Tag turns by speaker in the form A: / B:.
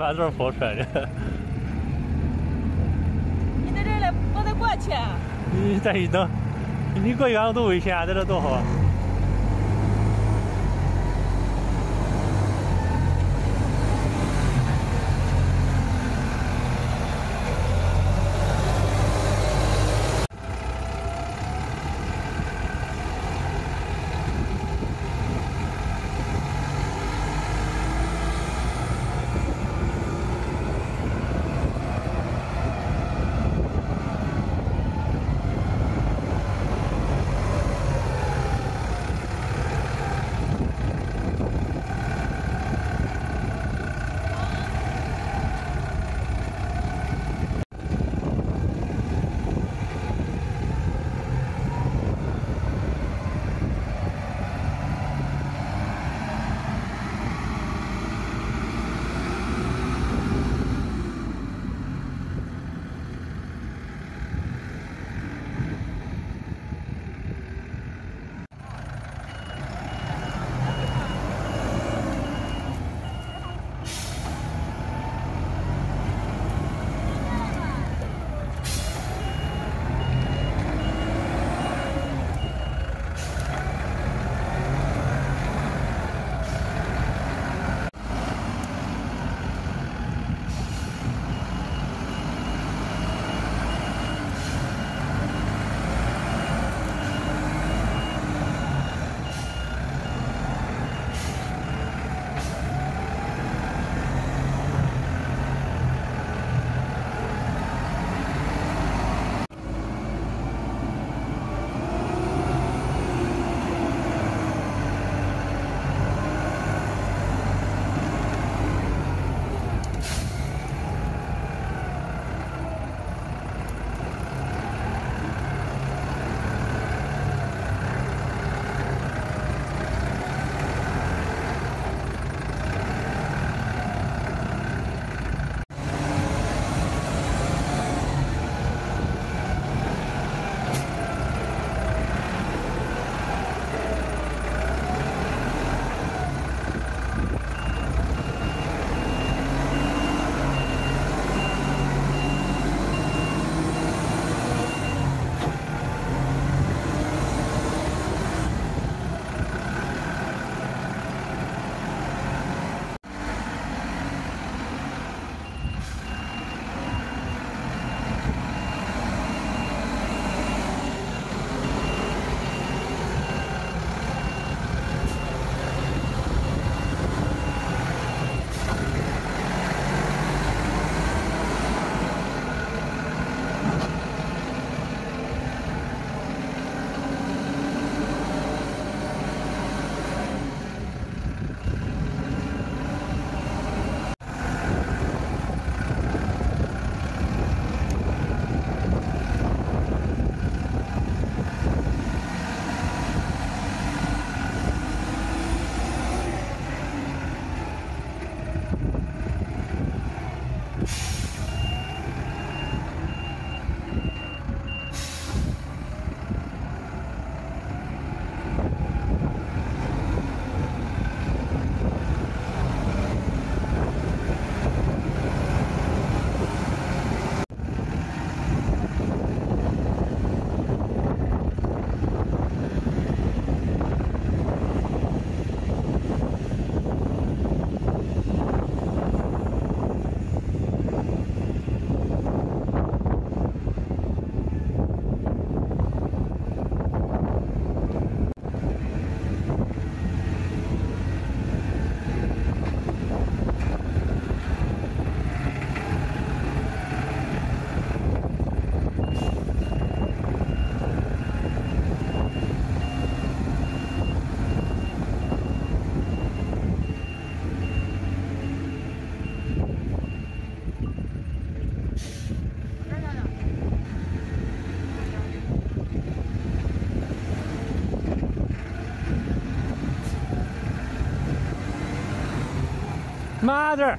A: 慢点破出来的。
B: 你在这儿来，我得过去。
A: 你再一等，你过远了多危险啊，在这多好。慢点儿。